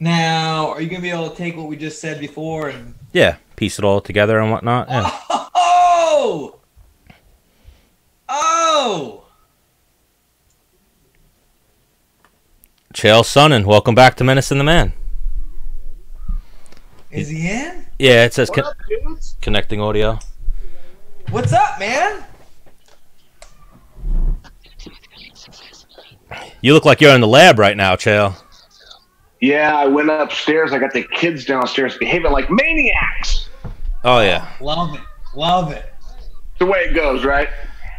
Now, are you gonna be able to take what we just said before and? Yeah, piece it all together and whatnot. Yeah. Oh! Oh! Chael Sonnen, welcome back to Menace and the Man. Is he in? Yeah, it says con- up, connecting audio. What's up, man? You look like you're in the lab right now, Chael. Yeah, I went upstairs. I got the kids downstairs behaving like maniacs. Oh yeah. Love it. Love it. It's the way it goes, right?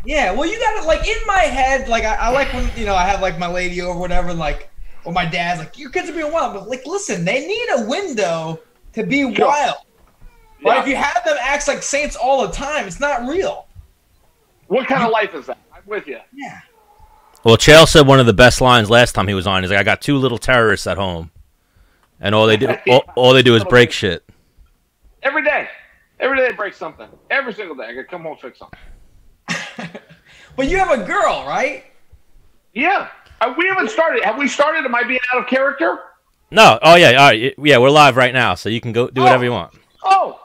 Yeah, well, you got it like in my head. Like I, I like when you know I have like my lady over, whatever. Like, or my dad's like, "Your kids are being wild," but like, listen, they need a window to be Sure. wild. But Yeah. if you have them act like saints all the time, it's not real. What kind of life is that? I'm with you. Yeah. Well, Chael said one of the best lines last time he was on. He's like, "I got two little terrorists at home, and all they do, all, all they do is break shit." Every day. Every day they break something. Every single day. I gotta come home fix something. But you have a girl, right? Yeah. Uh, we haven't started. Have we started? Am I being out of character? No. Oh yeah. All right. Yeah, we're live right now, so you can go do whatever you want. Oh,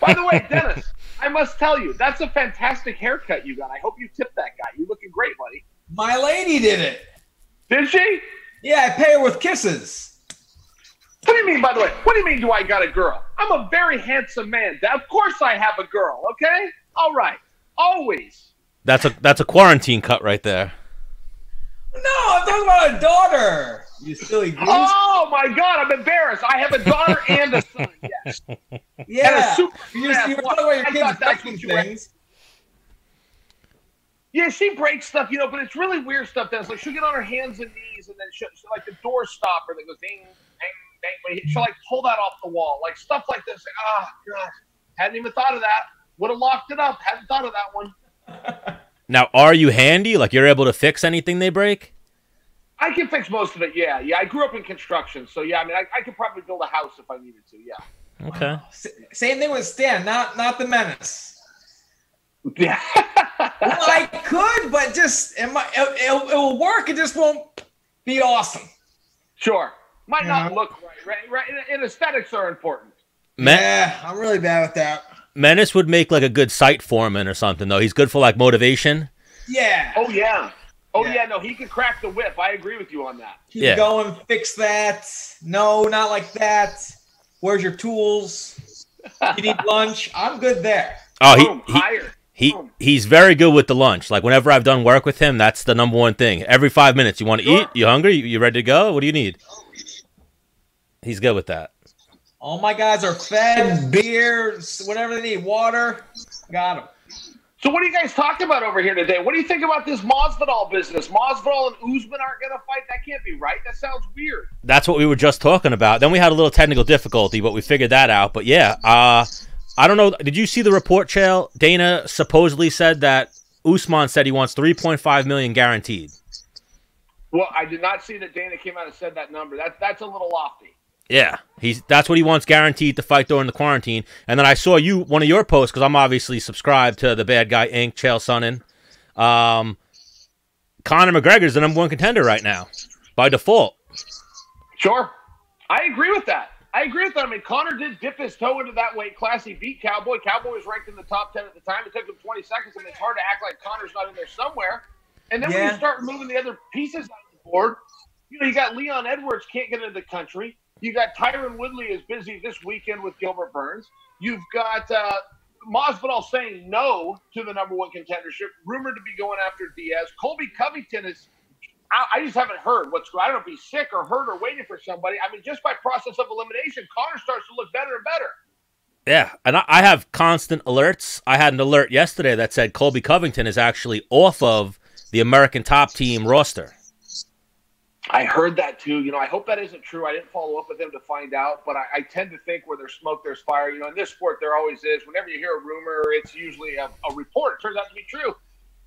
by the way, Dennis, I must tell you, that's a fantastic haircut you got. I hope you tipped that guy. You looking great, buddy. My lady did it. Did she? Yeah, I pay her with kisses. What do you mean, by the way? What do you mean, do I got a girl? I'm a very handsome man. Of course I have a girl, okay? All right. Always. That's a that's a quarantine cut right there. No, I'm talking about a daughter. You silly goose. Oh, my God. I'm embarrassed. I have a daughter and a son. Yes. yeah. and a super you, just, you were talking about your kids breaking what you were- things. Yeah, she breaks stuff, you know, but it's really weird stuff. That's like she'll get on her hands and knees, and then she'll, she'll like the door stopper that goes ding, ding, ding. She'll like pull that off the wall, like stuff like this. Like, ah, oh god, hadn't even thought of that. Would have locked it up. Hadn't thought of that one. Now, are you handy? Like you're able to fix anything they break? I can fix most of it. Yeah, yeah. I grew up in construction, so yeah. I mean, I, I could probably build a house if I needed to. Yeah. Okay. S- Same thing with Stan, not not the menace. Yeah. Well, I could, but just it, might, it, it, it will work. It just won't be awesome. sure. Might not look right. Right. Right. And, and aesthetics are important. Men- Yeah, I'm really bad with that. Menace would make like a good site foreman or something though. He's good for like motivation. Yeah. Oh yeah. Oh Yeah. yeah. No, he can crack the whip. I agree with you on that. Keep Yeah. going, fix that. No, not like that. Where's your tools? You need lunch. I'm good there. Oh, Boom, he, he higher. he Boom. he's very good with the lunch. Like whenever I've done work with him, that's the number one thing. Every five minutes, you want to Sure. eat? You hungry? You, you ready to go? What do you need? Oh, He's good with that. All my guys are fed, beer, whatever they need, water. Got them. So what are you guys talking about over here today? What do you think about this Masvidal business? Masvidal and Usman aren't going to fight. That can't be right. That sounds weird. That's what we were just talking about. Then we had a little technical difficulty, but we figured that out. But yeah, uh, I don't know. Did you see the report, Chael? Dana supposedly said that Usman said he wants 3.5 million guaranteed. Well, I did not see that Dana came out and said that number. That that's a little lofty. Yeah, he's that's what he wants guaranteed to fight during the quarantine. And then I saw you one of your posts because I'm obviously subscribed to the Bad Guy Inc. Chael Sonnen. Um, Conor McGregor's the number one contender right now by default. Sure, I agree with that. I agree with that. I mean, Conor did dip his toe into that weight class. He beat Cowboy. Cowboy was ranked in the top ten at the time. It took him 20 seconds. and it's hard to act like Conor's not in there somewhere. And then when you start moving the other pieces on the board, you know, you got Leon Edwards can't get into the country. You got Tyron Woodley is busy this weekend with Gilbert Burns. You've got uh, Masvidal saying no to the number one contendership, rumored to be going after Diaz. Colby Covington is. I, just haven't heard what's. I don't know if he's sick or hurt or waiting for somebody. I mean, just by process of elimination, Conor starts to look better and better. Yeah, and I have constant alerts. I had an alert yesterday that said Colby Covington is actually off of the American Top Team roster. I heard that too. You know, I hope that isn't true. I didn't follow up with them to find out, but I, I tend to think where there's smoke, there's fire. You know, in this sport, there always is. Whenever you hear a rumor, it's usually a, a report. It turns out to be true.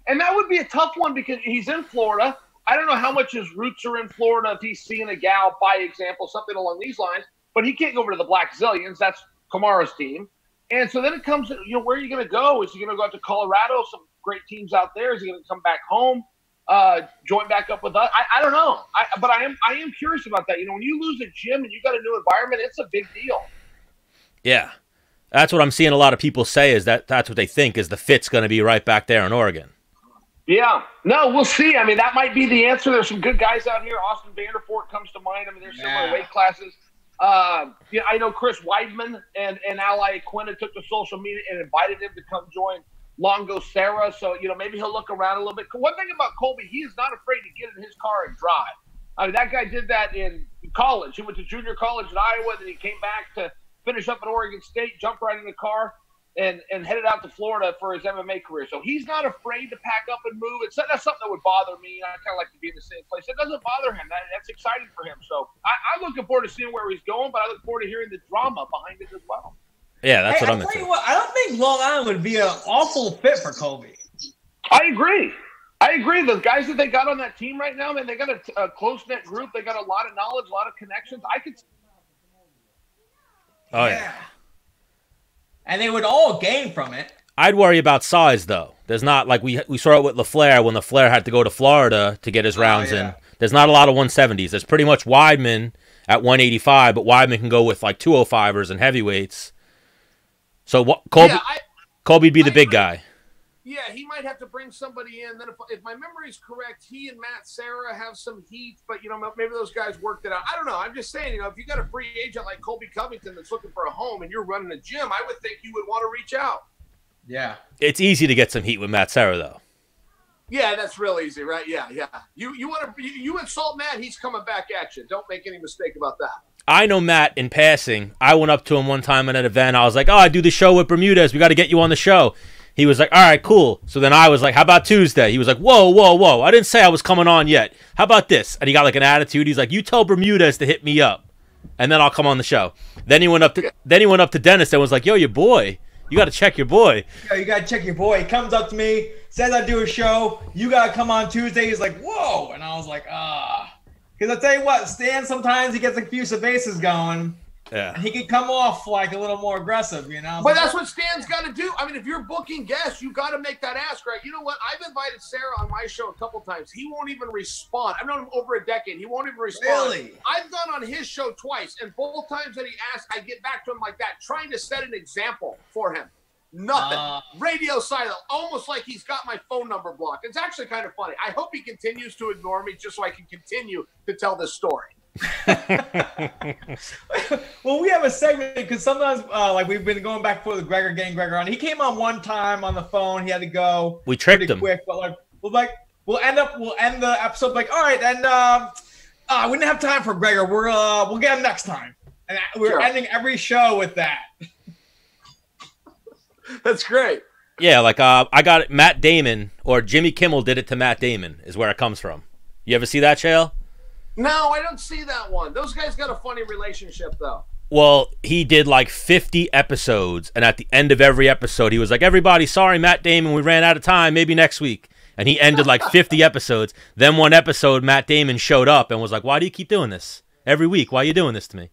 And that would be a tough one because he's in Florida. I don't know how much his roots are in Florida, if he's seeing a gal, by example, something along these lines, but he can't go over to the Blackzilians. That's Kamaru's team. And so then it comes, you know, where are you going to go? Is he going to go out to Colorado? Some great teams out there. Is he going to come back home? Uh, join back up with us. I, I don't know, I, but I am I am curious about that. You know, when you lose a gym and you got a new environment, it's a big deal. Yeah, that's what I'm seeing a lot of people say. Is that that's what they think is the fit's going to be right back there in Oregon. Yeah, no, we'll see. I mean, that might be the answer. There's some good guys out here. Austin Vanderford comes to mind. I mean, there's similar Yeah. weight classes. Uh, yeah, I know Chris Weidman and, and Ally Quinn took to social media and invited him to come join Longo Serra. So, you know, maybe he'll look around a little bit. One thing about Colby, he is not afraid to get in his car and drive. I mean, that guy did that in college. He went to junior college in Iowa, then he came back to finish up at Oregon State, jumped right in the car, and, and headed out to Florida for his MMA career. So he's not afraid to pack up and move. It's that's something that would bother me. I kind of like to be in the same place. It doesn't bother him. That, that's exciting for him. So I, I'm looking forward to seeing where he's going, but I look forward to hearing the drama behind it as well. Yeah, that's Hey, what I'll I'm tell you into. what, I don't think Long Island would be an awful fit for Colby. I agree. I agree. The guys that they got on that team right now, man, they got a, a close knit group. They got a lot of knowledge, a lot of connections. I could. Oh yeah. And they would all gain from it. I'd worry about size though. There's not like we we saw it with LaFleur when LaFleur had to go to Florida to get his oh, rounds yeah. in. There's not a lot of 170s. There's pretty much Weidman at 185, but Weidman can go with like 205ers and heavyweights. So what Colby Yeah, I, Colby'd be the I big agree. guy. yeah, he might have to bring somebody in. Then, if, if my memory is correct, he and Matt Serra have some heat, but you know maybe those guys worked it out. I don't know. I'm just saying, you know, if you got a free agent like Colby Covington that's looking for a home and you're running a gym, I would think you would want to reach out. Yeah. It's easy to get some heat with Matt Serra though. Yeah, that's real easy, right? Yeah, yeah. You you want to you, you insult Matt, he's coming back at you. Don't make any mistake about that. I know Matt in passing. I went up to him one time at an event. I was like, "Oh, I do the show with Bermudez. We got to get you on the show." He was like, "All right, cool." So then I was like, "How about Tuesday?" He was like, "Whoa, whoa, whoa! I didn't say I was coming on yet. How about this?" And he got like an attitude. He's like, "You tell Bermudez to hit me up, and then I'll come on the show." Then he went up to then he went up to Dennis and was like, "Yo, your boy, you got to check your boy." Yo, you gotta check your boy. He comes up to me, says I do a show. You gotta come on Tuesday. He's like, whoa, and I was like, ah. Because I tell you what, Stan sometimes he gets a few bases going, Yeah. and he can come off like a little more aggressive, you know. But that's what Stan's got to do. I mean, if you're booking guests, you got to make that ask, right? You know what? I've invited Serra on my show a couple times. He won't even respond. I've known him over a decade. He won't even respond. Really? I've gone on his show twice, and both times that he asks, I get back to him like that, trying to set an example for him. Nothing. Uh. Radio silent, almost like he's got my phone number blocked. It's actually kind of funny. I hope he continues to ignore me just so I can continue to tell this story. well, we have a segment because sometimes, uh, like we've been going back and forth with Gregor, getting Gregor on. He came on one time on the phone. He had to go. We tricked pretty him. quick, but like we'll like we'll end up we'll end the episode like all right, and um, uh, we didn't have time for Gregor. We're uh, we'll get him next time, and we're Sure. ending every show with that. That's great. Yeah, like uh, I got it. Matt Damon or Jimmy Kimmel did it to Matt Damon is where it comes from. You ever see that, Chael? No, I don't see that one. Those guys got a funny relationship, though. Well, he did like 50 episodes, and at the end of every episode, he was like, "Everybody, sorry, Matt Damon, we ran out of time. Maybe next week." And he ended like 50 episodes. Then one episode, Matt Damon showed up and was like, "Why do you keep doing this every week? Why are you doing this to me?"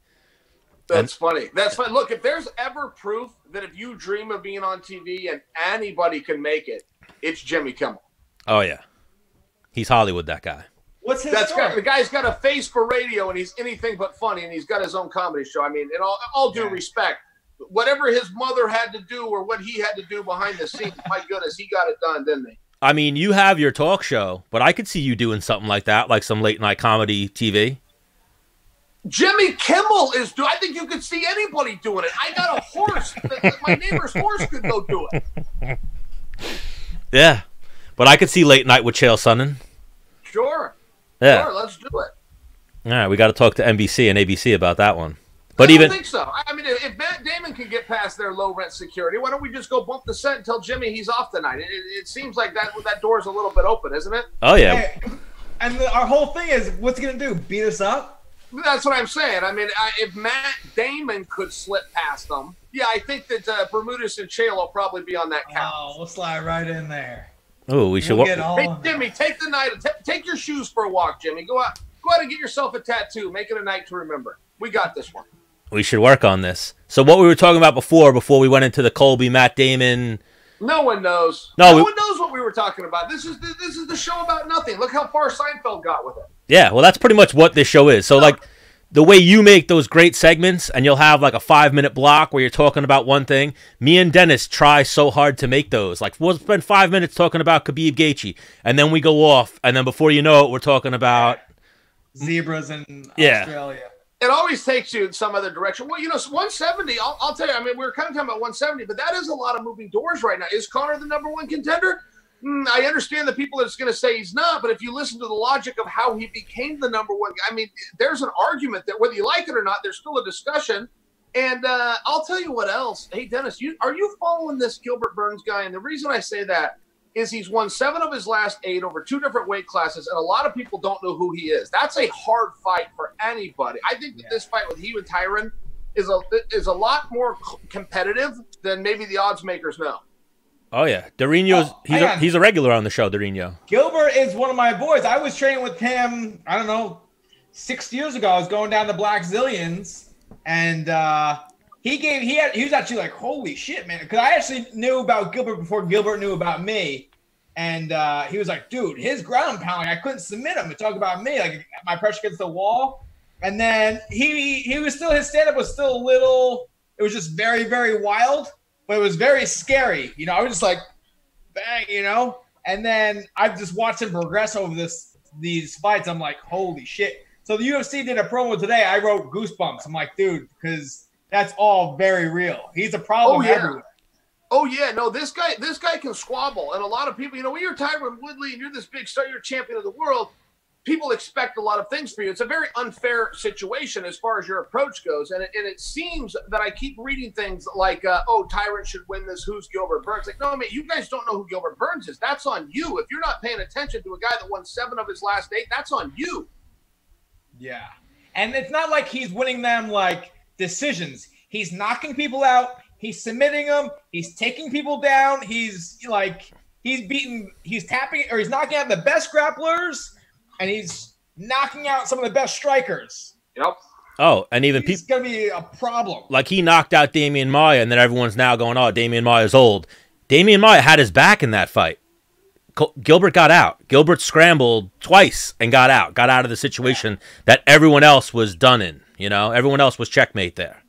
That's funny. That's funny. Look, if there's ever proof that if you dream of being on TV and anybody can make it, it's Jimmy Kimmel. Oh yeah, he's Hollywood. That guy. What's his That's story? got, the guy's got a face for radio and he's anything but funny and he's got his own comedy show. I mean, in all, all due Yeah. respect, whatever his mother had to do or what he had to do behind the scenes, my goodness, he got it done, didn't he? I mean, you have your talk show, but I could see you doing something like that, like some late night comedy TV. Jimmy Kimmel is do. I think you could see anybody doing it. I got a horse. that- that my neighbor's horse could go do it. Yeah, but I could see late night with Chael Sonnen. Sure. Yeah. Sure. Let's do it. All right, we got to talk to NBC and ABC about that one. But I even don't think so. I mean, if if Matt Damon can get past their low rent security, why don't we just go bump the set and tell Jimmy he's off tonight? It, it, it seems like that that door's a little bit open, isn't it? oh yeah, Hey, and the, our whole thing is, what's he gonna do? Beat us up? That's what I'm saying. I mean, I, if Matt Damon could slip past them, yeah, I think that uh, Bermudez and Chael will probably be on that count. Oh, we'll slide right in there. oh we should. We'll wa- get all Hey, in. Jimmy, take the night. ta take your shoes for a walk, Jimmy. Go out, go out and get yourself a tattoo. Make it a night to remember. We got this one. we should work on this. So what we were talking about before, before we went into the Colby Matt Damon No one knows. No, No, we- one knows what we were talking about. This is the, this is the show about nothing. Look how far Seinfeld got with it. Yeah, well, that's pretty much what this show is. So, like, the way you make those great segments, and you'll have like a five minute block where you're talking about one thing. Me and Dennis try so hard to make those. Like, we'll spend five minutes talking about Khabib Gaethje, and then we go off, and then before you know it, we're talking about Zebras in Yeah. Australia. It always takes you in some other direction. Well, you know, 170. I'll, I'll tell you. I mean, we are kind of talking about 170, but that is a lot of moving doors right now. Is Conor the number one contender? Hmm, I understand the people that's going to say he's not, but if you listen to the logic of how he became the number one, I mean, there's an argument that whether you like it or not, there's still a discussion. And uh, I'll tell you what else. Hey, Dennis, you are you following this Gilbert Burns guy? And the reason I say that is he's won seven of his last eight over two different weight classes, and a lot of people don't know who he is. That's a hard fight for anybody. I think that Yeah. this fight with he and Tyron is a is a lot more competitive than maybe the odds makers know. Oh yeah, Dorino's Oh, he's a, he's a regular on the show. Dorino. Gilbert is one of my boys. I was training with him, I don't know, six years ago. I was going down to Blackzilians, and uh, he gave he had he was actually like, holy shit, man, because I actually knew about Gilbert before Gilbert knew about me, and uh, he was like, dude, his ground pounding, I couldn't submit him to talk about me, like my pressure against the wall, and then he he was still his stand up was still a little, it was just very very wild, but it was very scary. You know, I was just like, bang, you know. And then I've just watched him progress over this these fights. I'm like, holy shit. So the UFC did a promo today. I wrote goosebumps. I'm like, dude, because that's all very real. He's a problem Oh, yeah. everywhere. Oh yeah, no, this guy this guy can squabble, and a lot of people, you know, when you're Tyron Woodley and you're this big star, you're champion of the world. People expect a lot of things for you. It's a very unfair situation as far as your approach goes, and it, and it seems that I keep reading things like, uh, "Oh, Tyron should win this. Who's Gilbert Burns?" Like, no, mate, you guys don't know who Gilbert Burns is. That's on you. If you're not paying attention to a guy that won seven of his last eight, that's on you. Yeah. And it's not like he's winning them like decisions. He's knocking people out. He's submitting them. He's taking people down. He's like he's beating. He's tapping or he's knocking out the best grapplers, and he's knocking out some of the best strikers. Yep. Oh, and even people. He's gonna be a problem. like he knocked out Demian Maia, and then everyone's now going, "Oh, Demian Maia's old." Damian Maya had his back in that fight. Gilbert got out. Gilbert scrambled twice and got out. Got out of the situation that everyone else was done in. You know, everyone else was checkmate there.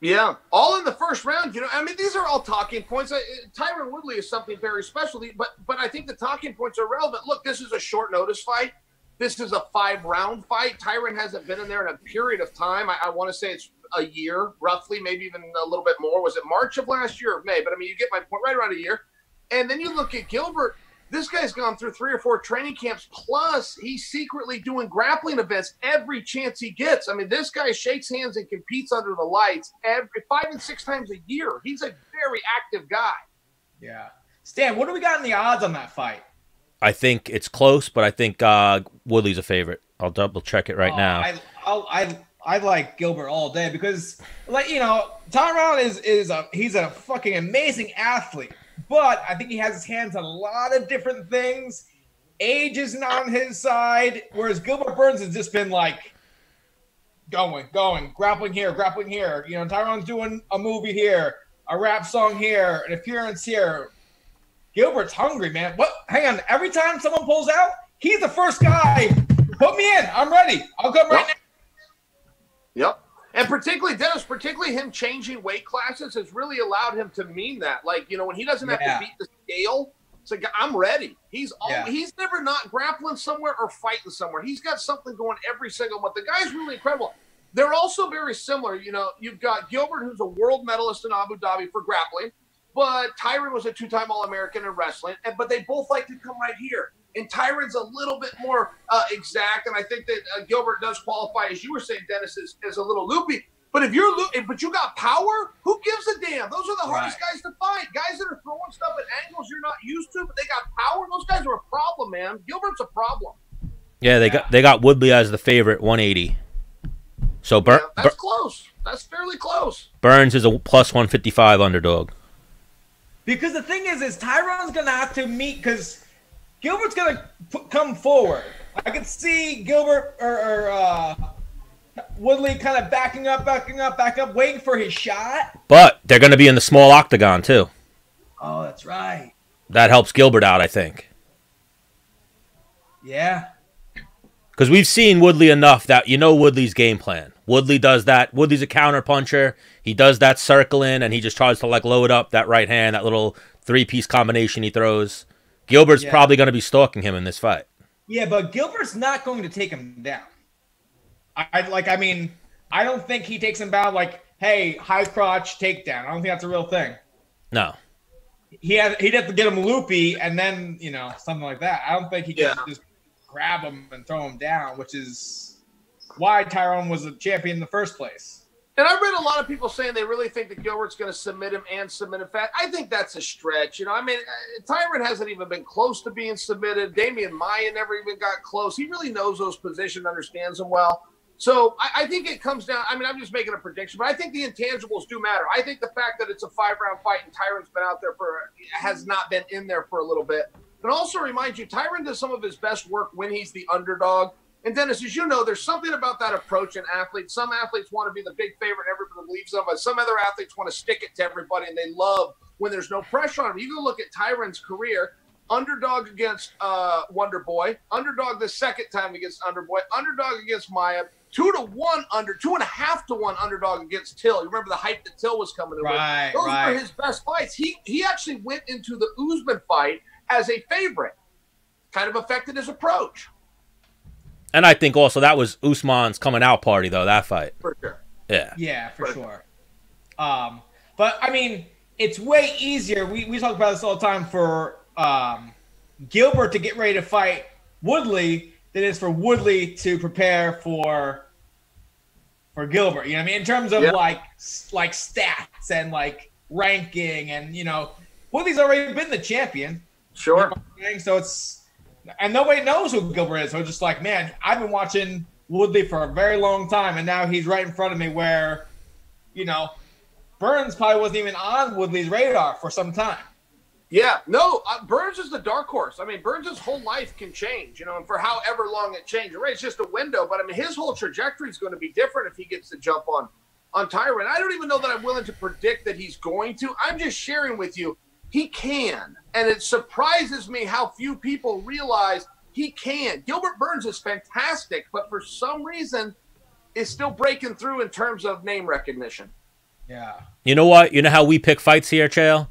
Yeah, all in the first round. You know, I mean, these are all talking points. Tyron Woodley is something very special, but but I think the talking points are relevant. Look, this is a short notice fight. This is a five round fight. Tyron hasn't been in there in a period of time. I, I want to say it's a year, roughly, maybe even a little bit more. Was it March of last year or May? But I mean, you get my point. Right around a year. And then you look at Gilbert. This guy's gone through three or four training camps. Plus, he's secretly doing grappling events every chance he gets. I mean, this guy shakes hands and competes under the lights every five and six times a year. He's a very active guy. Yeah. Stan, what do we got in the odds on that fight? I think it's close, but I think uh, Woodley's a favorite. I'll double check it right Oh, now. I, I'll, I I like Gilbert all day because, like you know, Tyron is is a he's a fucking amazing athlete, but I think he has his hands on a lot of different things. Age isn't on his side, whereas Gilbert Burns has just been like going, going, grappling here, grappling here. You know, Tyron's doing a movie here, a rap song here, an appearance here. Gilbert's hungry, man. What? Hang on. Every time someone pulls out, he's the first guy. Put me in. I'm ready. I'll come right Yep. Yep. And particularly Dennis, particularly him changing weight classes has really allowed him to mean that. Like, you know, when he doesn't have Yeah. to beat the scale, it's like I'm ready. He's all Yeah. he's never not grappling somewhere or fighting somewhere. He's got something going every single month. The guy's really incredible. They're also very similar. You know, you've got Gilbert, who's a world medalist in Abu Dhabi for grappling, but Tyron was a two-time All-American in wrestling. And but they both like to come right here. And Tyron's a little bit more uh, exact, and I think that uh, Gilbert does qualify, as you were saying, Dennis, is, is a little loopy. But if you're lo- but you got power, who gives a damn? Those are the hardest Right. guys to fight. Guys that are throwing stuff at angles you're not used to, but they got power. Those guys are a problem, man. Gilbert's a problem. yeah, they Yeah. got they got Woodley as the favorite, 180. So Bur- Yeah, that's close. That's fairly close. Burns is a plus 155 underdog. Because the thing is, is Tyron's gonna have to meet because Gilbert's gonna p- come forward. I could see Gilbert or, or uh, Woodley kind of backing up, backing up, back up, waiting for his shot. But they're going to be in the small octagon too. Oh, that's right. That helps Gilbert out, I think. Yeah. Because we've seen Woodley enough that you know Woodley's game plan. Woodley does that. Woodley's a counter puncher. He does that circling and he just tries to like load up that right hand, that little three piece combination he throws. Gilbert's Yeah. probably going to be stalking him in this fight. Yeah, but Gilbert's not going to take him down. I I- like. I mean, I don't think he takes him down. Like, hey, high crotch takedown. I don't think that's a real thing. No. He had he'd have to get him loopy and then you know something like that. I don't think he can just grab him and throw him down, which is why Tyron was a champion in the first place. And I read a lot of people saying they really think that Gilbert's going to submit him and submit him fast. I think that's a stretch. You know, I mean, uh, Tyron hasn't even been close to being submitted. Demian Maia never even got close. He really knows those positions, understands them well. So I, I think it comes down. I mean, I'm just making a prediction, but I think the intangibles do matter. I think the fact that it's a five round fight and Tyron's been out there for has not been in there for a little bit. But also remind you, Tyron does some of his best work when he's the underdog. And Dennis, as you know, there's something about that approach in athletes. Some athletes want to be the big favorite and everybody believes them, but some other athletes want to stick it to everybody and they love when there's no pressure on them. You can look at Tyron's career, underdog against uh, Wonder Boy, underdog the second time against Underboy, underdog against Maia, two to one under, two and a half to one underdog against Till. You remember the hype that Till was coming in with? Those right. were his best fights. He he actually went into the Usman fight as a favorite. Kind of affected his approach And I think also that was Usman's coming out party, though, that fight. for sure. Yeah. Yeah, for Right. sure. Um, but I mean, it's way easier. We, we talk about this all the time for um, Gilbert to get ready to fight Woodley than it is for Woodley to prepare for for Gilbert. You know what I mean? In terms of Yeah. like like stats and like ranking and you know, Woodley's already been the champion. Sure. So it's and nobody knows who Gilbert is. So just like, man, I've been watching Woodley for a very long time, and now he's right in front of me. Where, you know, Burns probably wasn't even on Woodley's radar for some time. Yeah, no, uh, Burns is the dark horse. I mean, Burns' whole life can change, you know, and for however long it changes. Right, it's just a window, but I mean, his whole trajectory is going to be different if he gets to jump on on Tyron. I don't even know that I'm willing to predict that he's going to. I'm just sharing with you he can, and it surprises me how few people realize he can. Gilbert Burns is fantastic, but for some reason, is still breaking through in terms of name recognition. Yeah. You know what? You know how we pick fights here, Chael?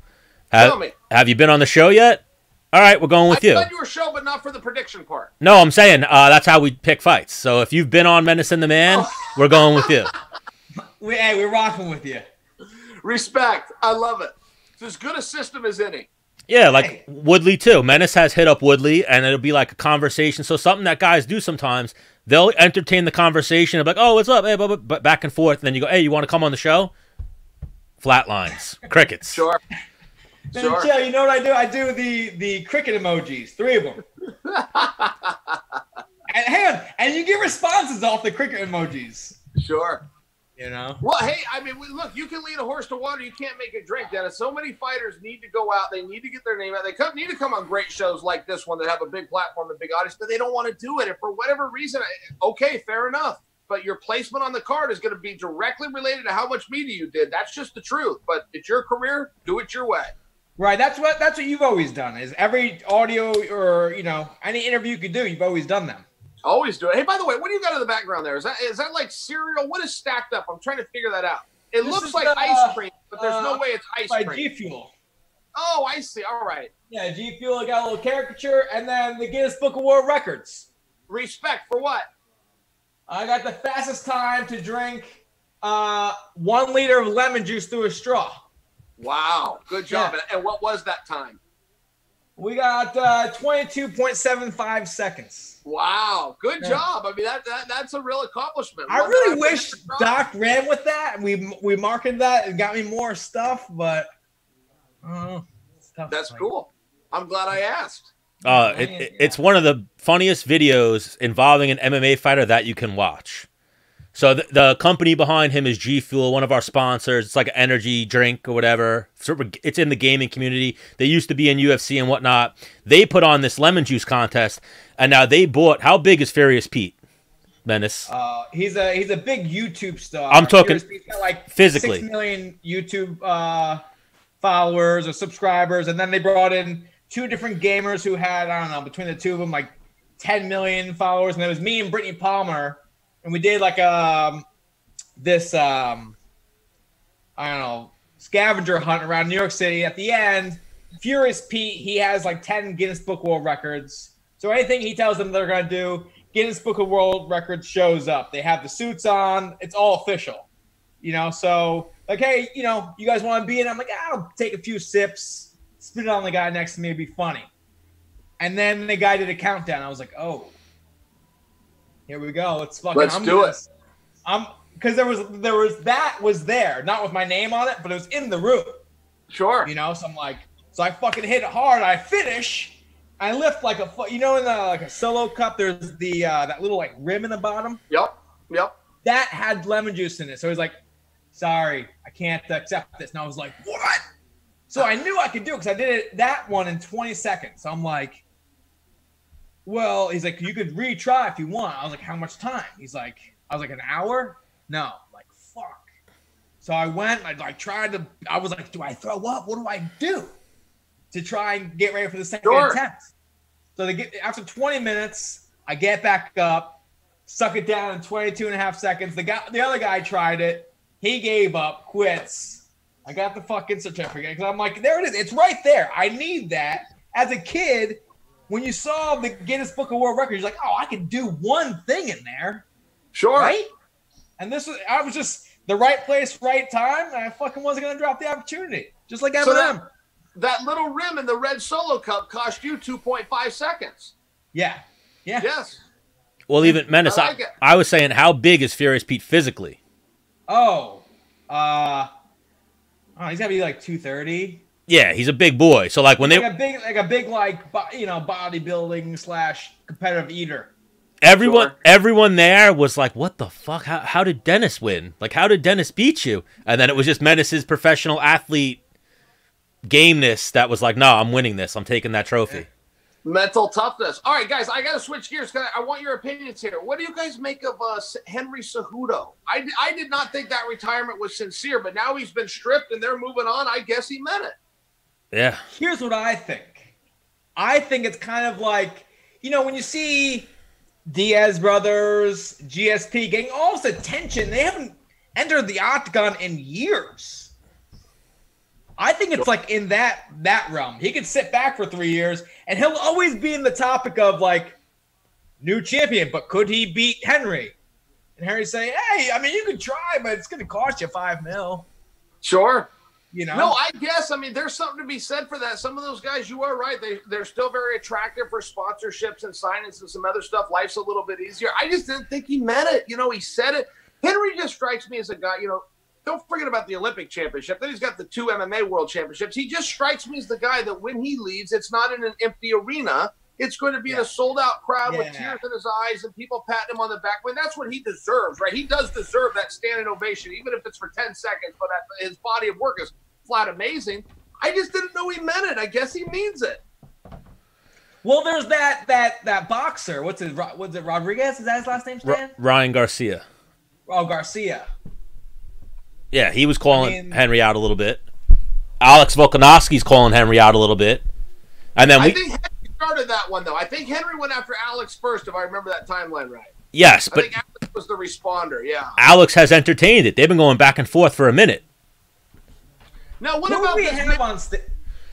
Have, Tell me. have you been on the show yet? All right, we're going with I you. thought you were show, but not for the prediction part. No, I'm saying uh, that's how we pick fights. So if you've been on Menace and the Man, we're going with you. We, hey, we're rocking with you. Respect. I love it. It's as good a system as any. Yeah, like Woodley too. Menace has hit up Woodley, and it'll be like a conversation. So something that guys do sometimes, they'll entertain the conversation of like, "Oh, what's up?" Hey, blah, blah, blah, back and forth. And then you go, "Hey, you want to come on the show?" Flatlines, crickets. Sure. Then, Sure. Joe, you know what I do? I do the the cricket emojis, three of them. and hang on, and you get responses off the cricket emojis. Sure. You know. Well, hey, I mean, look, you can lead a horse to water. You can't make it drink, Dennis. So many fighters need to go out. They need to get their name out. They come, need to come on great shows like this one that have a big platform, a big audience, but they don't want to do it. And for whatever reason, eh, okay, fair enough. But your placement on the card is going to be directly related to how much media you did. That's just the truth. But it's your career. Do it your way. Right. That's what that's what you've always done. Is every audio or you know any interview you could do, you've always done them. Always do it. Hey, by the way, what do you got in the background there? Is that is that like cereal? What is stacked up? I'm trying to figure that out. It This looks like the, ice cream, but there's uh, no way it's ice By cream. G Fuel. Oh, I see. All right. Yeah, G Fuel got a little caricature, and then the Guinness Book of World Records. Respect for what? I got the fastest time to drink uh, one liter of lemon juice through a straw. Wow. Good job. Yeah. And, and what was that time? We got uh, 22.75 seconds. Wow. Good Yeah. job. I mean, that, that that's a real accomplishment. I One really wish Doc ran with that. and We we marketed that and got me more stuff, but I don't know. It's tough. That's Like, cool. I'm glad I asked. Uh, it, it- it's one of the funniest videos involving an MMA fighter that you can watch. So the, the company behind him is G Fuel, one of our sponsors. It's like an energy drink or whatever. It's in the gaming community. They used to be in UFC and whatnot. They put on this lemon juice contest, and now they bought. How big is Furious Pete? Menace. Uh, he's a he's a big YouTube star. I'm talking like physically. six million YouTube uh, followers or subscribers, and then they brought in two different gamers who had I don't know between the two of them like 10 million followers, and it was me and Brittany Palmer, and we did like um this um I don't know scavenger hunt around New York City. At the end, Furious Pete he has like 10 Guinness Book World Records. So anything he tells them they're gonna do, Guinness Book of World Records shows up. They have the suits on. It's all official. You know, so like, hey, you know, you guys want to be in? I'm like, I'll take a few sips, spit it on the guy next to me, it'd be funny. And then the guy did a countdown. I was like, oh, here we go. Let's fucking. Let's I'm do gonna- it. I'm because there was there was that was there, not with my name on it, but it was in the room. Sure. You know, so I'm like, so I fucking hit it hard. I finish. I lift like a you know in the like a solo cup. There's the uh, that little like rim in the bottom Yep. Yep. that had lemon juice in it. So he's like, sorry, I can't accept this. And I was like, what? So I knew I could do it because I did it that one in 20 seconds. So I'm like, well, he's like, you could retry if you want. I was like, how much time? He's like, I was like, an hour? No. I'm like, fuck. So I went, I like tried to, I was like, do I throw up? What do I do to try and get ready for the second Sure. attempt? So they get after 20 minutes, I get back up, suck it down in 22 and a half seconds. The guy, the other guy tried it. He gave up, quits. I got the fucking certificate because I'm like, there it is. It's right there. I need that. As a kid, when you saw the Guinness Book of World Records, you're like, oh, I could do one thing in there, Sure. right? And this was, I was just the right place, right time, and I fucking wasn't gonna drop the opportunity, just like Eminem. So that, that little rim in the red solo cup cost you 2.5 seconds. yeah, yeah. Yes. Well, even Menace, I I, like it. I was saying, how big is Furious Pete physically? Oh, uh, oh, he's gotta be like 230. Yeah, he's a big boy. So like when they like a big, like a big, like bo- you know, bodybuilding slash competitive eater. everyone Sure. everyone there was like, "What the fuck? How how did Dennis win? Like how did Dennis beat you?" And then it was just Menace's professional athlete gameness that was like, "No, I'm winning this. I'm taking that trophy." Mental toughness. All right, guys, I got to switch gears. 'cause I I want your opinions here. What do you guys make of uh, Henry Cejudo? I, I did not think that retirement was sincere, but now he's been stripped and they're moving on. I guess he meant it. Yeah. Here's what I think. I think it's kind of like, you know, when you see Diaz brothers, GSP getting all this attention, they haven't entered the octagon in years. I think it's like in that that realm. He could sit back for three years, and he'll always be in the topic of like new champion, but could he beat Henry? And Henry say, "Hey, I mean, you could try, but it's going to cost you five mil." Sure. You know? No, I guess. I mean, there's something to be said for that. Some of those guys, you are right. They they're still very attractive for sponsorships and signings and some other stuff. Life's a little bit easier. I just didn't think he meant it. You know, he said it. Henry just strikes me as a guy. You know, don't forget about the Olympic championship. Then he's got the two MMA world championships. He just strikes me as the guy that when he leaves, it's not in an empty arena. It's going to be in Yeah. a sold out crowd with tears in his eyes and people patting him on the back. When that's what he deserves, right? He does deserve that standing ovation, even if it's for 10 seconds, but his body of work is flat amazing. I just didn't know he meant it. I guess he means it. Well, there's that that that boxer. What's his? Ro- What's it? Rodriguez? Is that his last name? R- Stan? Ryan Garcia. Oh, Garcia. Yeah, he was calling I mean- Henry out a little bit. Alex Volkanovski's calling Henry out a little bit. And then I we think Henry started that one, though. I think Henry went after Alex first, if I remember that timeline right. yes, I but think Alex was the responder, yeah. Alex has entertained it. They've been going back and forth for a minute. Now, what Who about this? mid- on st-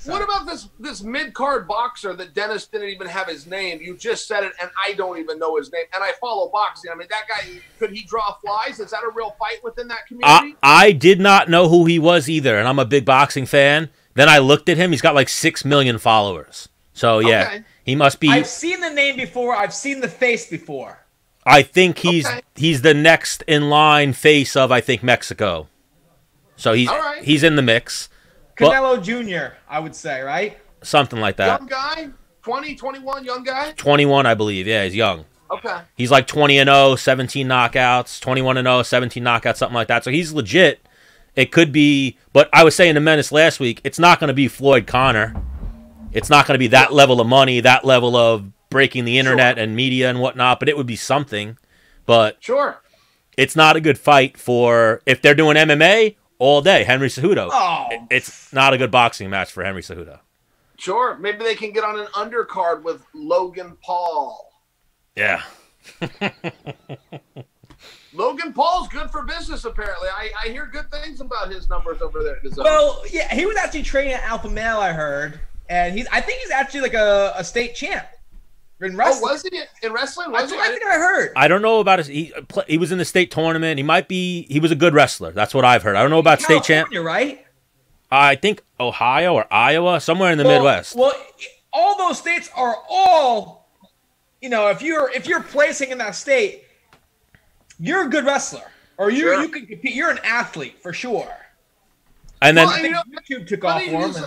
What about this this mid card boxer that Dennis didn't even have his name? You just said it, and I don't even know his name. And I follow boxing. I mean, that guy could he draw flies? Is that a real fight within that I, community? I did not know who he was either, and I'm a big boxing fan. Then I looked at him. He's got like six million followers. So yeah, Okay. he must be. I've seen the name before. I've seen the face before. I think he's Okay. he's the next in line face of I think Mexico. So he's All right. he's in the mix, Canelo Jr. I would say, right? something like that. young guy, 20, 21, young guy. 21, I believe. Yeah, he's young. Okay. He's like 20 and 0, 17 knockouts, 21 and 0, 17 knockouts, something like that. So he's legit. It could be, but I was saying to Menace last week, it's not going to be Floyd Conor. It's not going to be that level of money, that level of breaking the internet Sure. and media and whatnot, but it would be something. But Sure. it's not a good fight for if they're doing MMA all day. Henry Cejudo. Oh, It's not a good boxing match for Henry Cejudo. Sure. Maybe they can get on an undercard with Logan Paul. Yeah. Logan Paul's good for business, apparently. I, I hear good things about his numbers over there. at his well, yeah, he was actually training at Alpha Male, I heard, and he's. I think he's actually like a, a state champ in wrestling. oh, wrestling. was he in wrestling? I, Was he? think, I think I heard. I don't know about his. He, uh, he was in the state tournament. He might be. He was a good wrestler. That's what I've heard. I don't know about state champ. California, right? I think Ohio or Iowa, somewhere in the Well- Midwest. Well, all those states are all, you know, if you're if you're placing in that state, you're a good wrestler, or you Sure. you can compete. You're an athlete for sure. and then Well, I think You know, YouTube took off funny for him.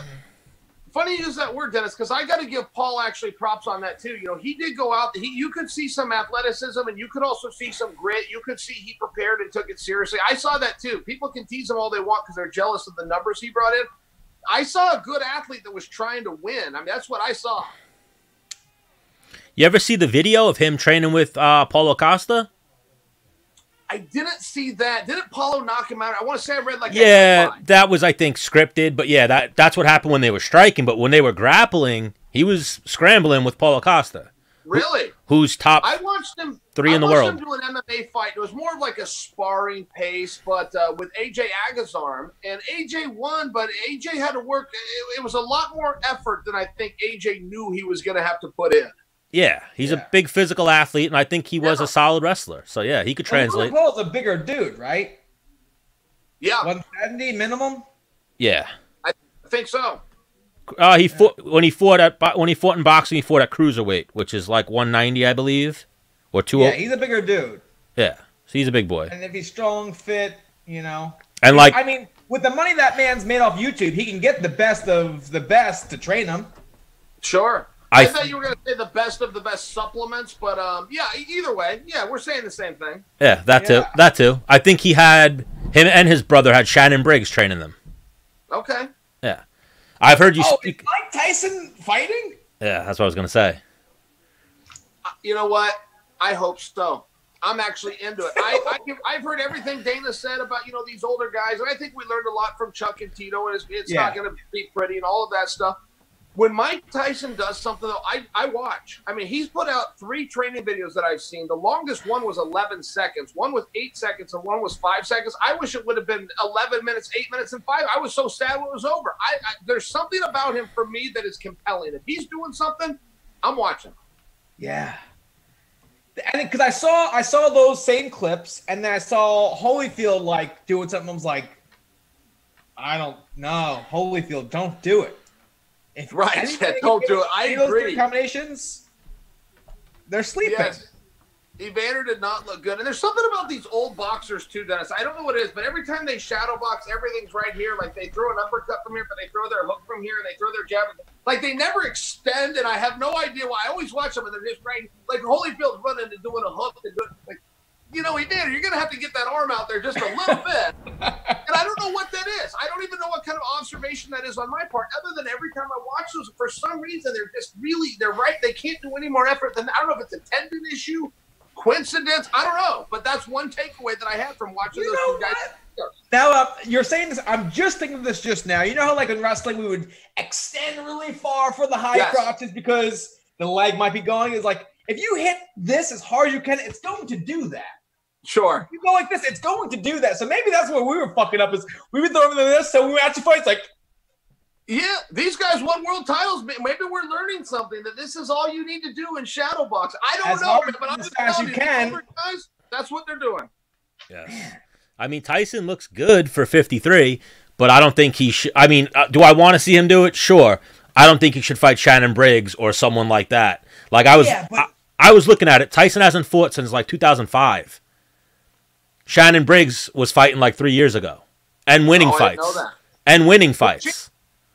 Funny you use that word, Dennis, because I got to give Paul actually props on that too. You know, he did go out. He, you could see some athleticism, and you could also see some grit. You could see he prepared and took it seriously. I saw that too. People can tease him all they want because they're jealous of the numbers he brought in. I saw a good athlete that was trying to win. I mean, that's what I saw. you ever see the video of him training with uh, Paulo Costa? I didn't see that. Didn't Paulo knock him out? I want to say I read like Yeah, that was I think scripted, but yeah, that that's what happened when they were striking. But when they were grappling, he was scrambling with Paulo Costa, really. who's top. I watched him Three I in the watched world. Him do an MMA fight. It was more of like a sparring pace, but uh, with AJ Agazarm, and AJ won, but AJ had to work. It, it was a lot more effort than I think AJ knew he was going to have to put in. Yeah, he's Yeah. a big physical athlete, and I think he was Yeah. a solid wrestler. So yeah, he could translate. Well, Paul's a bigger dude, right? Yeah, 170 minimum. Yeah. I think so. Uh, he fought when he fought at when he fought in boxing. He fought at cruiserweight, which is like 190, I believe, or two. Yeah, Yeah, he's a bigger dude, yeah. So he's a big boy, and if he's strong, fit, you know. and like I mean, with the money that man's made off YouTube, he can get the best of the best to train him. Sure. I, I thought you were going to say the best of the best supplements, but um, yeah. e- Either way, yeah, we're saying the same thing. yeah, that too, that too. I think he had him and his brother had Shannon Briggs training them. Okay. Yeah, I've heard you Oh, is speak. Mike Tyson fighting? Yeah, that's what I was gonna say. You know what? I hope so. I'm actually into it. I, I, I've heard everything Dana said about you know these older guys, and I think we learned a lot from Chuck and Tito, and it's, it's not going to be pretty and all of that stuff. When Mike Tyson does something, though, I, I watch. I mean, he's put out three training videos that I've seen. The longest one was 11 seconds, one was eight seconds, and one was five seconds. I wish it would have been 11 minutes, eight minutes, and five. I was so sad when it was over. I, I there's something about him for me that is compelling. If he's doing something, I'm watching. Yeah. And because I saw I saw those same clips, and then I saw Holyfield like doing something. I was like, I don't know, Holyfield, don't do it. If Right, anything- don't do it. I any of those three agree. combinations, they're sleeping. Yes. Evander did not look good. And there's something about these old boxers too, Dennis. I don't know what it is, but every time they shadow box, everything's right here. Like they throw an uppercut from here, but they throw their hook from here, and they throw their jab. Like they never extend, and I have no idea why. I always watch them, and they're just right. Like Holyfield's running and doing a hook. And doing, like, you know, Evander, you're gonna have to get that arm out there just a little bit. And I don't know what that is. I don't even know what kind of observation that is on my part, every time I watch those, for some reason they're just really they're right. They can't do any more effort than I don't know if it's a tendon issue, coincidence. I don't know, but that's one takeaway that I had from watching You those two guys. Now uh, you're saying this. I'm just thinking of this just now. You know how like in wrestling we would extend really far for the high Yes. crotches because the leg might be going. Is like if you hit this as hard as you can, it's going to do that. Sure. you go like this, it's going to do that. So maybe that's what we were fucking up is we were throwing this, so we were actually fighting. It's like, Yeah, these guys won world titles. Maybe we're learning something that this is all you need to do in shadow box. I don't As know, but I'm just fast telling you you, can. guys, that's what they're doing. Yes. I mean, Tyson looks good for 53, but I don't think he should. I mean, uh, do I want to see him do it? Sure. I don't think he should fight Shannon Briggs or someone like that. Like I was, Yeah, but- I, I was looking at it. Tyson hasn't fought since like 2005. Shannon Briggs was fighting like three years ago, and winning Oh, I didn't fights, know that. and winning fights.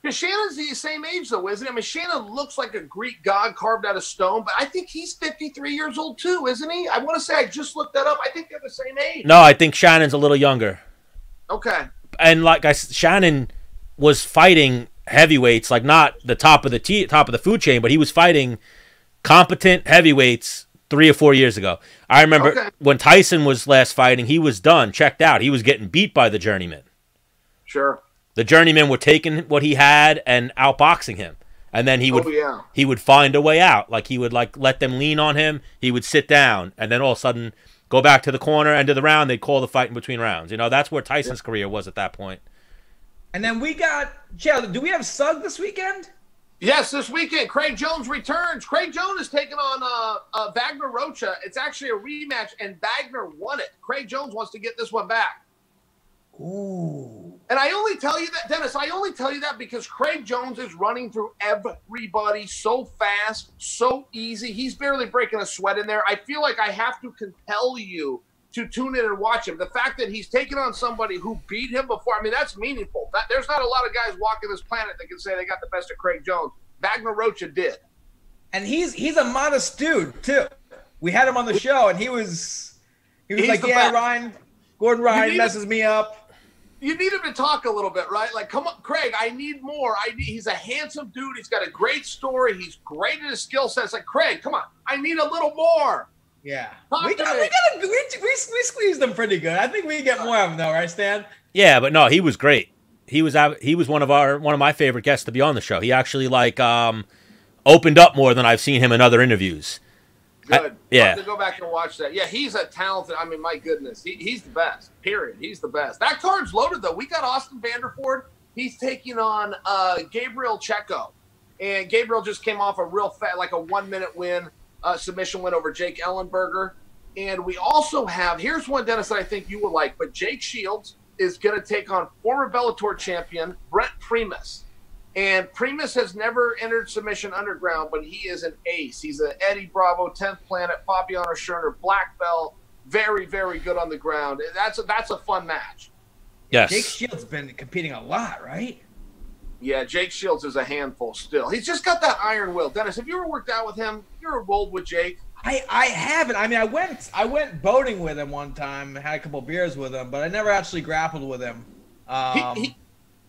Because Shannon's the same age, though, isn't he? I mean, Shannon looks like a Greek god carved out of stone, but I think he's 53 years old, too, isn't he? I want to say I just looked that up. I think they're the same age. No, I think Shannon's a little younger. Okay. and like I Shannon was fighting heavyweights, like not the top of the t- top of the food chain, but he was fighting competent heavyweights three or four years ago. I remember Okay. when Tyson was last fighting, he was done, checked out. He was getting beat by the journeyman. Sure. The journeyman were taking what he had and outboxing him, and then he would oh yeah. he would find a way out. Like he would like let them lean on him. He would sit down, and then all of a sudden go back to the corner, end of the round. They'd call the fight in between rounds. You know, that's where Tyson's career was at that point. And then we got Joe. Do we have Sug this weekend? Yes, this weekend, Craig Jones returns. Craig Jones is taking on uh, uh, Wagner Rocha. It's actually a rematch, and Wagner won it. Craig Jones wants to get this one back. Ooh. And I only tell you that, Dennis, I only tell you that because Craig Jones is running through everybody so fast, so easy. He's barely breaking a sweat in there. I feel like I have to compel you to tune in and watch him. The fact that he's taken on somebody who beat him before, I mean, that's meaningful. That, there's not a lot of guys walking this planet that can say they got the best of Craig Jones. Wagner Rocha did. And he's he's a modest dude too. We had him on the show, and he was he was He's like, "Yeah, best. Ryan, Gordon Ryan messes me up." You need him to talk a little bit, right? Like, come on, Craig, I need more. I need, he's a handsome dude. He's got a great story. He's great at his skill sets. It's like, Craig, come on, I need a little more. Yeah, Talk we got we got a, we, we we squeezed them pretty good. I think we get more of them though, right, Stan? Yeah, but no, he was great. He was av- he was one of our one of my favorite guests to be on the show. He actually like um opened up more than I've seen him in other interviews. I- Good. yeah. I'll have to go back and watch that. Yeah, he's a talented. I mean, my goodness, he, he's the best. Period. He's the best. That card's loaded though. We got Austin Vanderford. He's taking on uh, Gabriel Checco, and Gabriel just came off a real fat, like a one minute win, uh, submission win over Jake Ellenberger. And we also have here's one Dennis that I think you will like, but Jake Shields is going to take on former Bellator champion Brent Primus. And Primus has never entered submission underground, but he is an ace. He's an Eddie Bravo, 10th Planet, Fabiano Scherner, black belt, very, very good on the ground. That's a, that's a fun match. Yes. Jake Shields been competing a lot, right? Yeah, Jake Shields is a handful still. He's just got that iron will. Dennis, have you ever worked out with him? You ever rolled with Jake? I I haven't. I mean, I went I went boating with him one time, had a couple beers with him, but I never actually grappled with him. Um, he, he,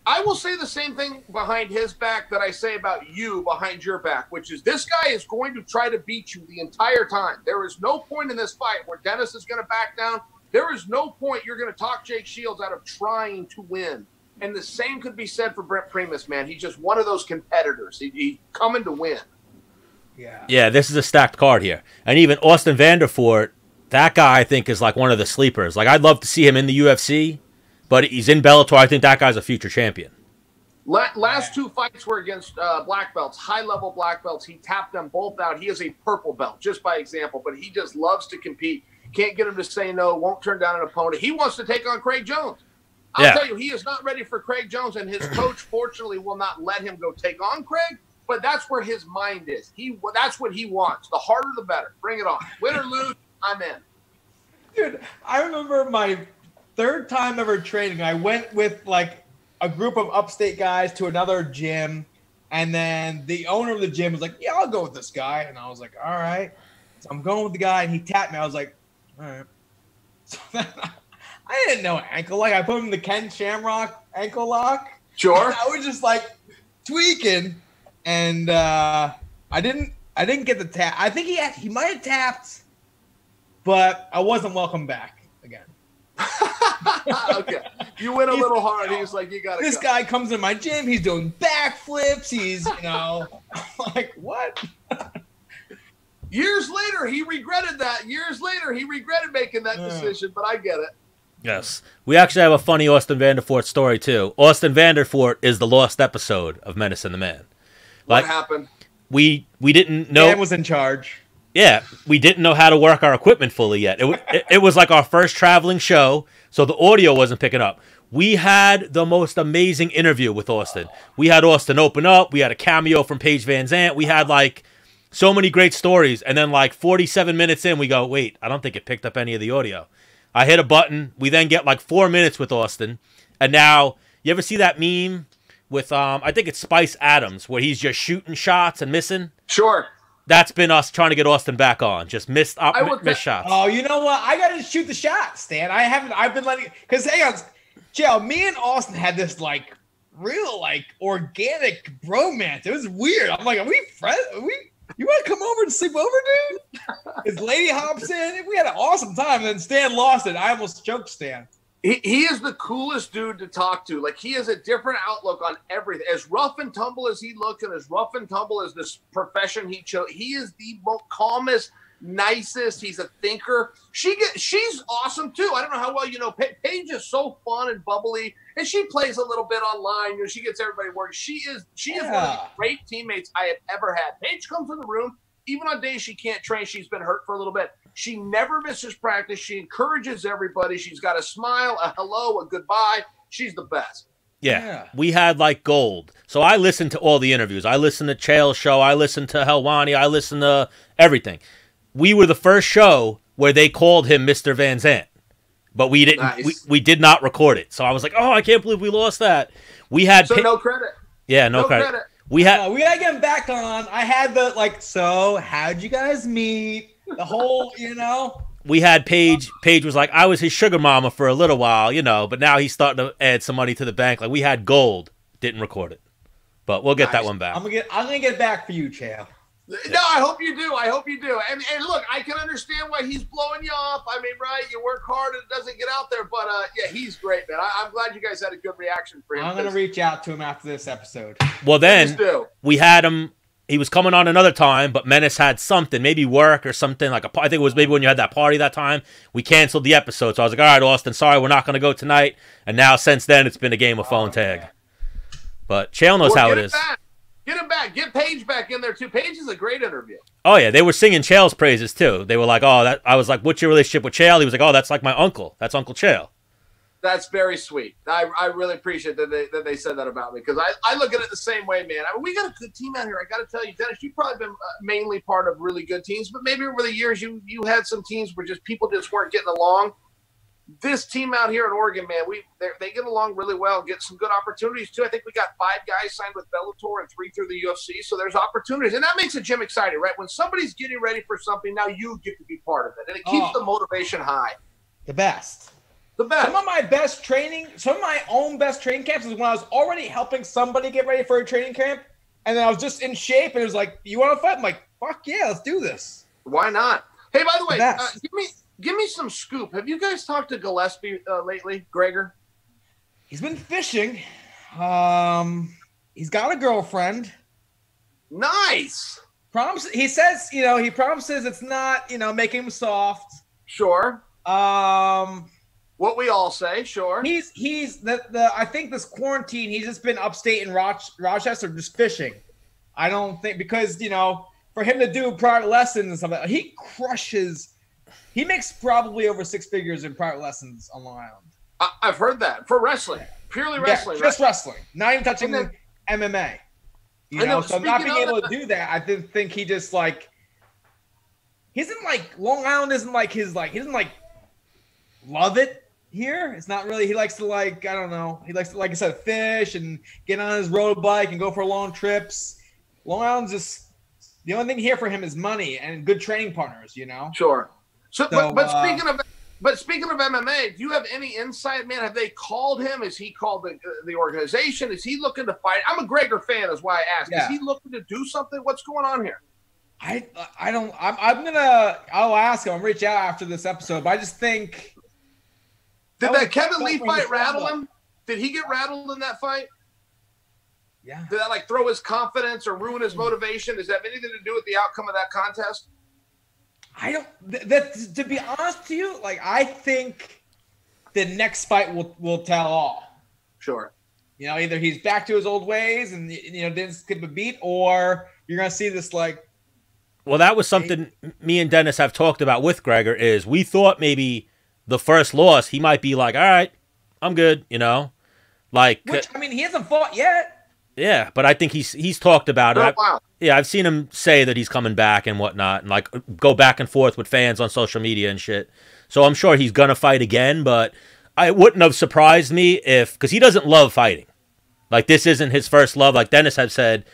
I will say the same thing behind his back that I say about you behind your back, which is this guy is going to try to beat you the entire time. There is no point in this fight where Dennis is going to back down. There is no point you're going to talk Jake Shields out of trying to win. And the same could be said for Brent Primus, man. He's just one of those competitors. He, he coming to win. yeah. Yeah, this is a stacked card here. And even Austin Vanderford, that guy I think is like one of the sleepers. Like I'd love to see him in the UFC, but he's in Bellator. I think that guy's a future champion. La- last two fights were against uh, black belts, high level black belts. He tapped them both out. He is a purple belt, just by example, but he just loves to compete. Can't get him to say no, won't turn down an opponent. He wants to take on Craig Jones. I'll Yeah. tell you, he is not ready for Craig Jones, and his coach, fortunately, will not let him go take on Craig. But that's where his mind is. He that's what he wants. The harder, the better. Bring it on. Win or lose, I'm in. Dude, I remember my third time ever training. I went with like a group of upstate guys to another gym, and then the owner of the gym was like, "Yeah, I'll go with this guy," and I was like, "All right." So I'm going with the guy, and he tapped me. I was like, "All right." So then I didn't know ankle lock. I put him in the Ken Shamrock ankle lock. Sure. I was just like tweaking, and uh, I didn't. I didn't get the tap. I think he had. He might have tapped, but I wasn't welcome back. okay. You went a He's- little hard. He was like, you got This go. guy comes in my gym. He's doing backflips. He's you know, like what? Years later, he regretted that. Years later, he regretted making that Yeah. decision, but I get it. Yes. We actually have a funny Austin Vanderford story too. Austin Vanderford is the lost episode of Menace and the Man. Like, What happened? we we didn't know Dan was in charge. Yeah, we didn't know how to work our equipment fully yet. It, it, it was like our first traveling show, so the audio wasn't picking up. We had the most amazing interview with Austin. We had Austin open up. We had a cameo from Paige VanZant. We had like so many great stories. And then, like 47 minutes in, we go, wait, I don't think it picked up any of the audio. I hit a button. We then get like four minutes with Austin. And now, you ever see that meme with, um, I think it's Spice Adams, where he's just shooting shots and missing? Sure. That's been us trying to get Austin back on. Just missed up, missed shots. Oh, you know what? I gotta shoot the shot, Stan. I haven't. I've been letting because hang on, Joe. Me and Austin had this like real like organic bromance. It was weird. I'm like, are we friends? Are we? You want to come over and sleep over, dude? His lady hops in. We had an awesome time. And then Stan lost it. I almost choked Stan. He, he is the coolest dude to talk to. Like he has a different outlook on everything. As rough and tumble as he looks, and as rough and tumble as this profession he chose, he is the most calmest, nicest. He's a thinker. She get she's awesome too. I don't know how well you know. Pa- Paige is so fun and bubbly, and she plays a little bit online. You know, she gets everybody working. She is she is one of the great teammates I have ever had. Paige comes in the room. Even on days she can't train, she's been hurt for a little bit. She never misses practice. She encourages everybody. She's got a smile, a hello, a goodbye. She's the best. Yeah. Yeah. We had like gold. So I listened to all the interviews. I listened to Chael's show. I listened to Helwani. I listened to everything. We were the first show where they called him Mr. VanZant. But we didn't Nice. we, we did not record it. So I was like, "Oh, I can't believe we lost that." We had So Pa- no credit. Yeah, no, No credit. credit. We had Uh, we gotta get him back on. I had the like. So how'd you guys meet? The whole, you know. we had Paige. Paige was like, I was his sugar mama for a little while, you know, but now he's starting to add some money to the bank. Like we had gold, didn't record it, but we'll get that one back. I'm gonna get. I'm gonna get it back for you, Chael. No, I hope you do. I hope you do. And, and look, I can understand why he's blowing you off. I mean, right? You work hard and it doesn't get out there. But uh, yeah, he's great, man. I, I'm glad you guys had a good reaction for him. I'm gonna reach out to him after this episode. Well, then we had him. He was coming on another time, but Menace had something, maybe work or something. Like a, I think it was maybe when you had that party that time. We canceled the episode, so I was like, "All right, Austin, sorry, we're not going to go tonight." And now since then, it's been a game of phone Oh, tag. yeah. But Chael knows how it is. Back. Get him back. Get Paige back in there too. Paige is a great interview. Oh yeah, they were singing Chael's praises too. They were like, "Oh, that." I was like, "What's your relationship with Chael?" He was like, "Oh, that's like my uncle. That's Uncle Chael." That's very sweet. I, I really appreciate that they that they said that about me because I, I look at it the same way, man. I mean, we got a good team out here. I got to tell you, Dennis, you've probably been uh, mainly part of really good teams, but maybe over the years you you had some teams where just people just weren't getting along. This team out here in Oregon, man, we they're- get along really well. Get some good opportunities too. I think we got five guys signed with Bellator and three through the UFC, so there's opportunities, and that makes a gym exciting, right? When somebody's getting ready for something, now you get to be part of it, and it keeps Oh. the motivation high. The best. The best. Some of my best training, some of my own best training camps is when I was already helping somebody get ready for a training camp, and then I was just in shape, and it was like, "You want to fight?" I'm like, "Fuck yeah, let's do this." Why not? Hey, by the way, uh, give me give me some scoop. Have you guys talked to Gillespie uh, lately, Gregor? He's been fishing. Um, he's got a girlfriend. Nice. Promise. He says, you know, he promises it's not, you know, making him soft. Sure. Um, What we all say. Sure. he's he's the the. I think this quarantine, he's just been upstate in Roch- Rochester just fishing. I don't think because you know for him to do private lessons and stuff, like that, he crushes. He makes probably over six figures in private lessons on Long Island. I, I've heard that for wrestling, purely wrestling. yeah, just right? wrestling, not even touching And MMA. You And know, so not being able to do that, I didn't think he just like. He isn't like Long Island isn't like his like he doesn't like love it here. It's not really. He likes to like I don't know. He likes to like I said fish and get on his road bike and go for long trips. Long Island's just the only thing here for him is money and good training partners. You know. Sure. So, So, but, but uh, speaking of but speaking of MMA, do you have any insight, man? Have they called him? Is he called the the organization? Is he looking to fight? I'm a Gregor fan, is why I asked. Yeah. Is he looking to do something? What's going on here? I I don't. I'm, I'm gonna. I'll ask him. I'll reach out after this episode. But I just think Did That that, was- Kevin that Lee fight rattle him? Did he get rattled in that fight? yeah. Did that like throw his confidence or ruin his motivation? Does that have anything to do with the outcome of that contest? I don't. Th- that to be honest to you, like I think the next fight will will tell all. Sure. You know, either he's back to his old ways and you know didn't skip a beat, or you're gonna see this like Well, that was something me and Dennis have talked about with Gregor. Is we thought maybe the first loss he might be like, all right, I'm good, you know, like which I mean he hasn't fought yet. yeah. But I think he's he's talked about it. Oh, wow. yeah, I've seen him say that he's coming back and whatnot, and like go back and forth with fans on social media and shit. So I'm sure he's gonna fight again, but I wouldn't have surprised me if because he doesn't love fighting. Like this isn't his first love. Like Dennis had said,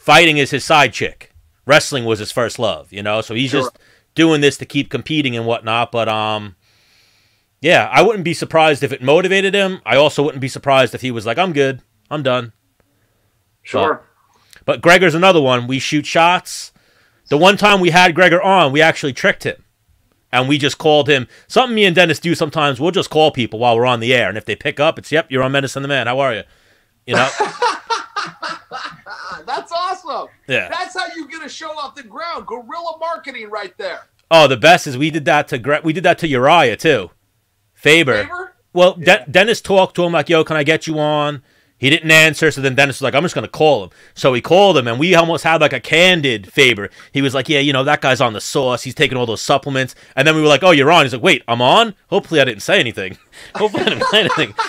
fighting is his side chick. Wrestling was his first love, you know. So he's Sure. just doing this to keep competing and whatnot. But um, yeah, I wouldn't be surprised if it motivated him. I also wouldn't be surprised if he was like, "I'm good, I'm done." Sure. But Gregor's another one. We shoot shots. The one time we had Gregor on, we actually tricked him. and we just called him. Something me and Dennis do sometimes. We'll just call people while we're on the air, and if they pick up, it's yep, you're on Menace and the Man. How are you? You know, That's awesome. yeah. That's how you get a show off the ground. Guerrilla marketing right there. Oh, the best is we did that to Gre- we did that to Uriah too. Faber. Favor? Well, De- Dennis talked to him like, "Yo, can I get you on?" He didn't answer, so then Dennis was like, "I'm just gonna call him." So he called him, and we almost had like a candid Faber. He was like, "Yeah, you know that guy's on the sauce. He's taking all those supplements." And then we were like, "Oh, you're on." He's like, "Wait, I'm on." Hopefully, I didn't say anything. Hopefully, I didn't say anything.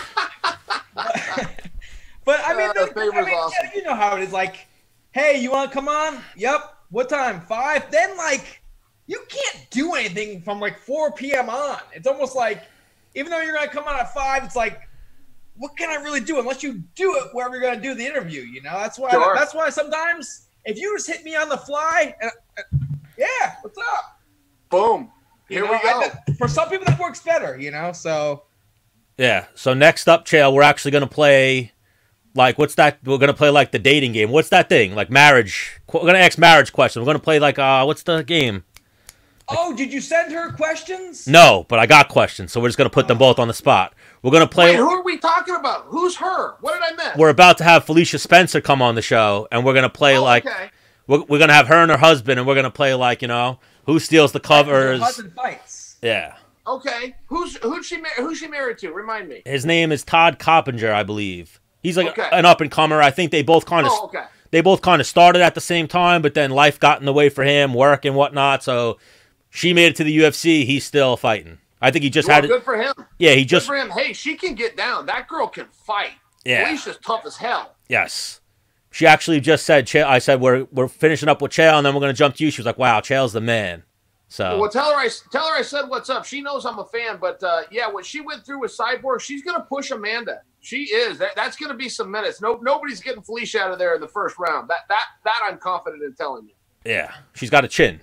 But I mean, Uh, the- I mean awesome. you know how it is. Like, hey, you want to come on? Yep. What time? Five. Then like, you can't do anything from like 4 p.m. on. It's almost like, even though you're gonna come out at five, it's like, what can I really do unless you do it wherever you're gonna do the interview? You know, that's why. Sure. That's why sometimes if you just hit me on the fly, uh, uh, yeah, what's up? Boom. You Here know, we go. I- for some people that works better. You know, so. Yeah. So next up, Chael, we're actually gonna play. Like, what's that? We're gonna play like the dating game. What's that thing? Like marriage. We're gonna ask marriage questions. We're gonna play like, uh, what's the game? Oh, did you send her questions? No, but I got questions, so we're just gonna put them both on the spot. We're gonna play. Wait, who are we talking about? Who's her? What did I miss? we're about to have Felicia Spencer come on the show, and we're gonna play Oh, like okay. we're, we're gonna have her and her husband, and we're gonna play like you know who steals the Her covers. husband fights. Yeah, Okay. Who's who's she who's she married to? Remind me. his name is Todd Coppinger, I believe. He's like Okay. an up and comer. I think they both kind of Oh, okay. they both kind of started at the same time, but then life got in the way for him, work and whatnot. So she made it to the UFC. He's still fighting. I think he just Well, had it. good for him. Yeah, he Good just for him. Hey, she can get down. That girl can fight. yeah. Felicia's tough as hell. Yes. She actually just said, I said, we're, we're finishing up with Chael, and then we're going to jump to you. She was like, wow, Chael's the man. So, Well, tell her I tell her I said what's up. She knows I'm a fan, but uh, yeah, what she went through with Cyborg, she's gonna push Amanda. She is. That, that's gonna be some minutes. No, nobody's getting Felicia out of there in the first round. That that that I'm confident in telling you yeah, she's got a chin.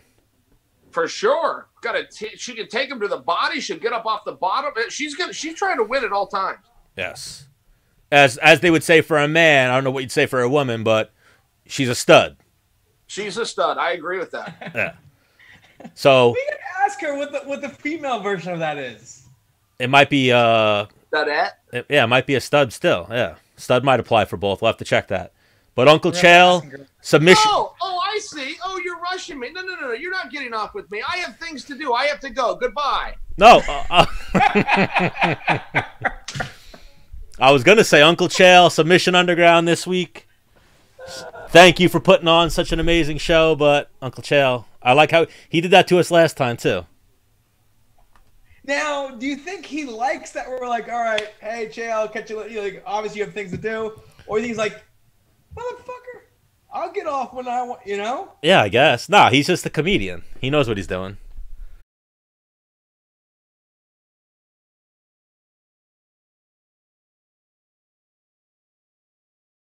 For sure. Got to. She can take him to the body. She'll get up off the bottom. She's gonna. She's trying to win at all times. Yes. As as they would say for a man, I don't know what you'd say for a woman, but she's a stud. She's a stud. I agree with that. Yeah. So We can ask her what the what the female version of that is. it might be, uh, that it? it- yeah, it might be a stud still. Yeah. Stud might apply for both. We'll have to check that. But Uncle We're Chael, submission. Oh, oh, I see. Oh, you're rushing me. No, no, no, no. You're not getting off with me. I have things to do. I have to go. Goodbye. No. Uh, uh, I was going to say Uncle Chael, Submission Underground this week. Thank you for putting on such an amazing show, but Uncle Chael, I like how he did that to us last time, too. Now, do you think he likes that we're like, all right, hey, Jay, I'll catch you. later," Like, obviously, you have things to do, or he's like, motherfucker, I'll get off when I want. You know? Yeah, I guess. Nah, he's just a comedian. He knows what he's doing.